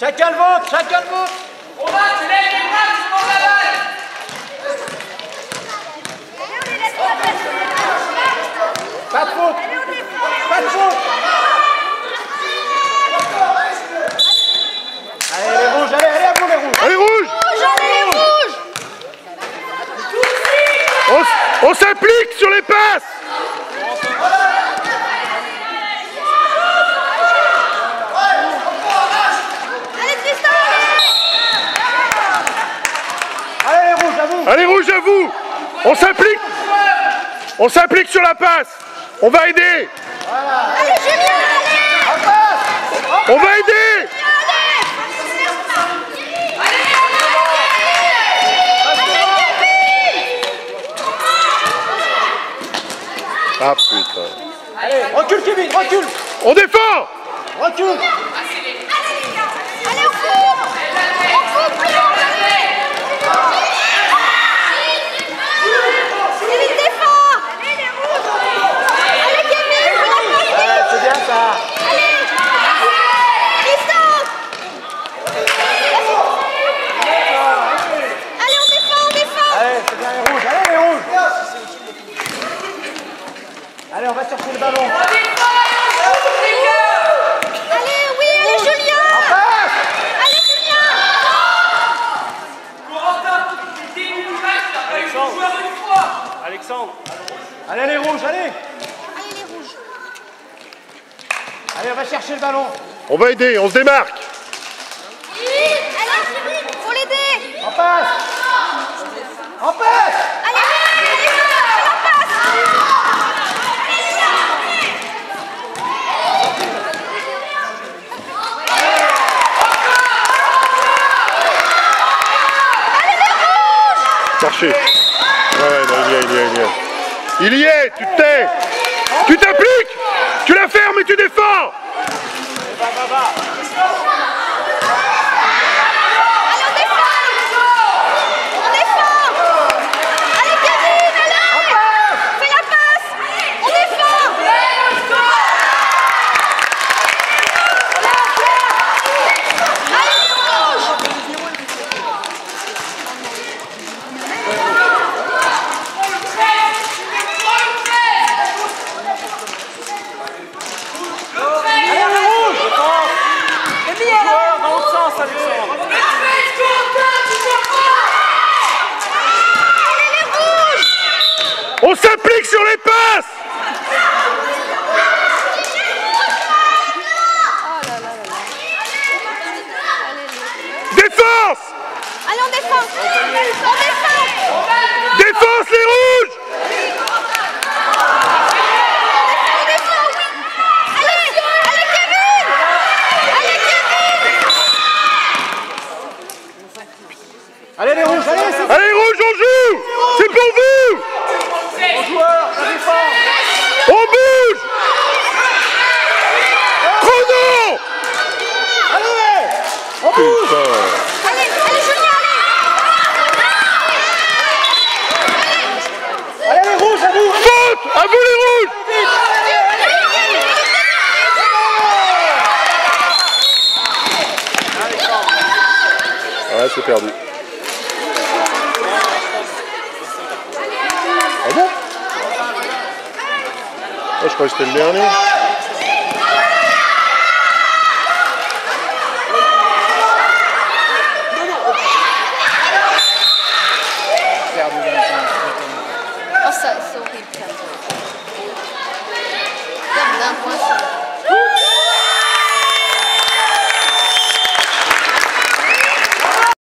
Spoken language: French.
Chacun le vôtre, chacun le vôtre. On va, tu lèves les bras, tu prends la balle. Pas de faute. Pas de faute. Allez les rouges, allez, allez à vous les rouges. Allez, rouge On, on s'implique sur les passes Allez les rouges, à vous Allez, rouge à vous On s'implique On s'implique sur la passe. On va aider. On va aider. Ah putain. Allez, recule Kevin, recule. On défend. Recule Ouais, c'est bien ça Allez, c'est bien les rouges, allez les rouges Allez, on va chercher le ballon Corentin, tu t'es du match, t'as pas eu le joueur une fois Alexandre Allez. Les rouges, allez Allez, on va chercher le ballon. On va aider, on se démarque. Faut l'aider. En passe. En passe. Allez, allez, la passe. Chercher Ouais, ouais, non, il y est, il y est, il y est. Il y est, tu te tais Tu t'appliques. Tu la fermes et tu défends Allez, on défend On défend Allez, Kevin, allez Fais la passe On défend Allez, rouge Allez les rouges Joueur dans l'autre sens, Alexandre On s'implique sur les passes Défense Allez, on défend On défend Défense les rouges On Allez, allez, Kevin Allez, Kevin Allez les rouges, allez, c'est Allez rouges, on joue C'est pour vous bon joueur, ça défend. On bouge Chrono Allez On bouge Allez, allez, Julien, allez Allez les rouges, à À vous les rouges Ouais, c'est perdu. Ah bon? Ah, je croyais que c'était le dernier.